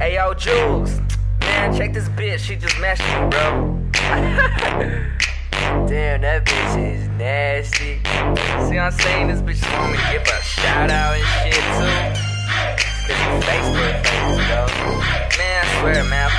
Hey yo, Jules. Man, check this bitch. She just messed me, bro. Damn, that bitch is nasty. See I'm saying? This bitch just want me to give a shout out and shit too. Cause you Facebook famous, bro. Man, I swear, man,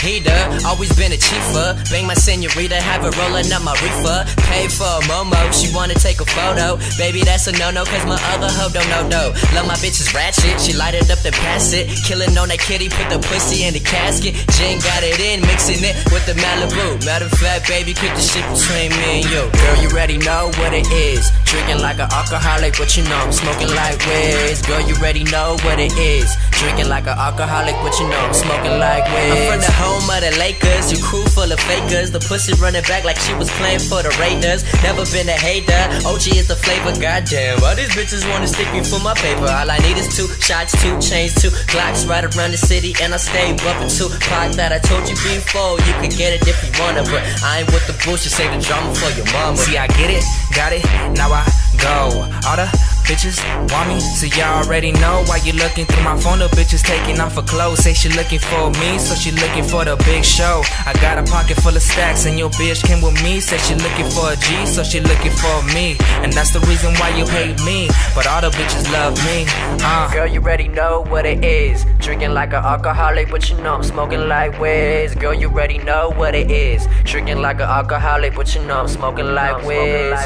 heater, always been a chiefer. Bang my senorita, have her rolling up my reefer. Pay for a momo, she wanna take a photo. Baby, that's a no no, cause my other hoe don't know no. Love my bitches ratchet, she light it up then pass it. Killing on that kitty, put the pussy in the casket. Jen got it in, mixing it with the Malibu. Matter of fact, baby, keep the shit between me and you. Girl, you already know what it is. Drinking like an alcoholic, but you know I'm smoking like Wiz. Girl, you already know what it is. Drinking like an alcoholic, but you know I'm smoking like Wiz. I'm from the home of the Lakers, your crew full of fakers. The pussy running back like she was playing for the Raiders. Never been a hater, OG is the flavor, goddamn. All these bitches wanna stick me for my paper. All I need is two shots, two chains, two Glocks right around the city, and I stay bumping two pot that I told you before. You could get it if you wanna, but I ain't with the bullshit, save the drama for your mama. See, I get it, got it, now I go. All the bitches want me, so y'all already know why you looking through my phone. The bitches taking off her clothes, say she looking for me, so she looking for the big show. I got a pocket full of stacks, and your bitch came with me, say she looking for a G, so she looking for me, and that's the reason why you hate me. But all the bitches love me, uh. Girl, you already know what it is. Drinking like an alcoholic, but you know I'm smoking like Wiz. Girl, you already know what it is. Drinking like an alcoholic, but you know I'm smoking like Wiz.